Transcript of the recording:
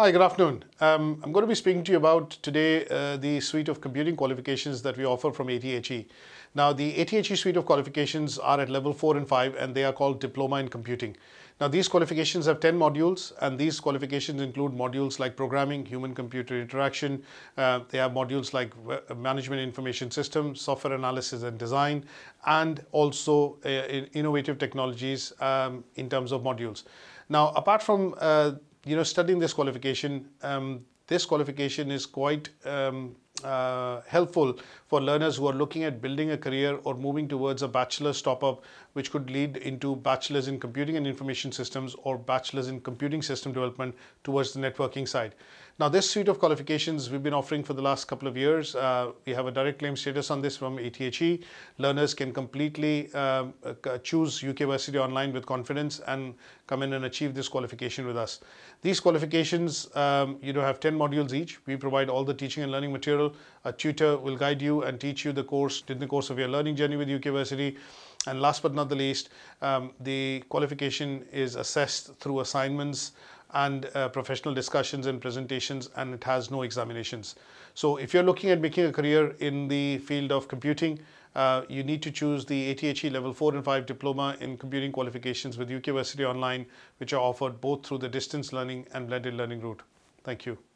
Hi, good afternoon. Um, I'm going to be speaking to you about today uh, the suite of computing qualifications that we offer from ATHE. Now, the ATHE suite of qualifications are at level 4 and 5 and they are called Diploma in Computing. Now, these qualifications have 10 modules and these qualifications include modules like programming, human-computer interaction. Uh, they have modules like management information system, software analysis and design, and also uh, innovative technologies um, in terms of modules. Now, apart from uh, you know, studying this qualification, um, this qualification is quite um, uh, helpful for learners who are looking at building a career or moving towards a bachelor's top-up which could lead into bachelor's in computing and information systems or bachelor's in computing system development towards the networking side. Now this suite of qualifications we've been offering for the last couple of years. Uh, we have a direct claim status on this from ATHE. Learners can completely um, uh, choose UKversity online with confidence and come in and achieve this qualification with us. These qualifications, um, you know, have 10 modules each. We provide all the teaching and learning material. A tutor will guide you and teach you the course in the course of your learning journey with UKversity. And last but not the least, um, the qualification is assessed through assignments and uh, professional discussions and presentations and it has no examinations. So if you're looking at making a career in the field of computing, uh, you need to choose the ATHE level 4 and 5 diploma in computing qualifications with UKversity Online, which are offered both through the distance learning and blended learning route. Thank you.